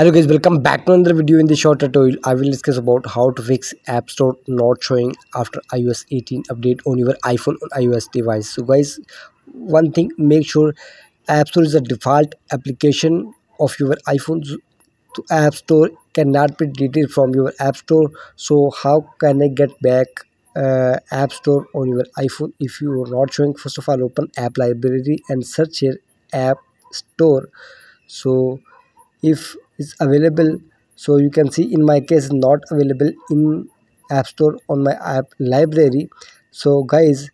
hello guys welcome back to another video. In the short tutorial i will discuss about how to fix app store not showing after ios 18 update on your iphone or ios device. So guys one thing make sure app store is a default application of your iphone. So app store cannot be deleted from your app store. So how can i get back uh, app store on your iphone if you are not showing? First of all open app library and search here app store. So if is available. So you can see in my case not available in app store on my app library. So guys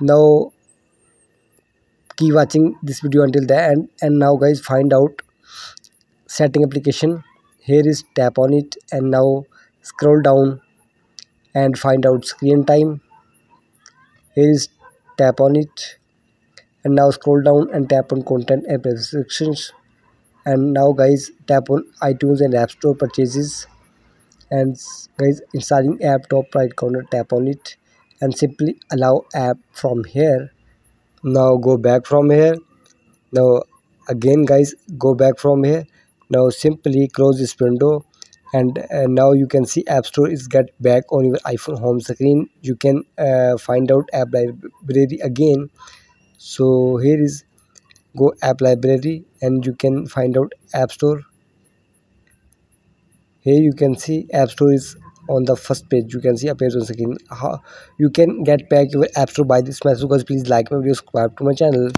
now keep watching this video until the end. And now guys find out setting application. Here is tap on it. And now scroll down and find out screen time. Here is tap on it. And now scroll down and tap on content and restrictions and now guys tap on itunes and app store purchases. And guys installing app top right corner tap on it and simply allow app from here. Now go back from here. Now again guys go back from here. Now simply close this window. And uh, now you can see app store is get back on your iphone home screen. You can uh, find out app library again. So here is go app library and you can find out app store. Here you can see app store is on the first page. You can see appears on screen. How you can get back your app store by this method guys please like my video subscribe to my channel